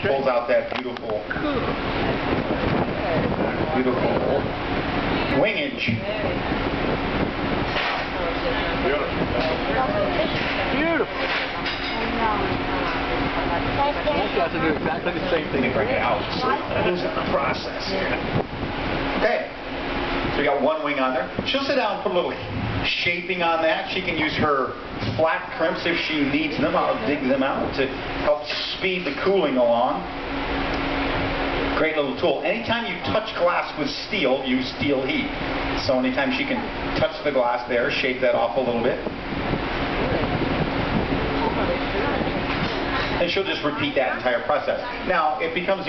Pulls out that beautiful, beautiful wingage. Beautiful. Beautiful. You have to do exactly the same thing. bring it out. Who's in the process here? Okay. So we got one wing on there. She'll sit down and put a little shaping on that. She can use her flat crimps if she needs them. I'll dig them out to help speed the cooling along. Great little tool. Anytime you touch glass with steel, use steel heat. So anytime she can touch the glass there, shape that off a little bit. And she'll just repeat that entire process. Now, it becomes